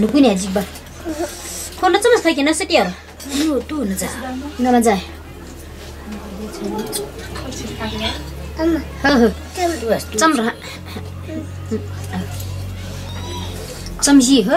नुकुने हजिक phone खोल्नु चाहिँ मस्ता नसकि सेटियर यो तु जा नमा जा चम्रा चम्जी हो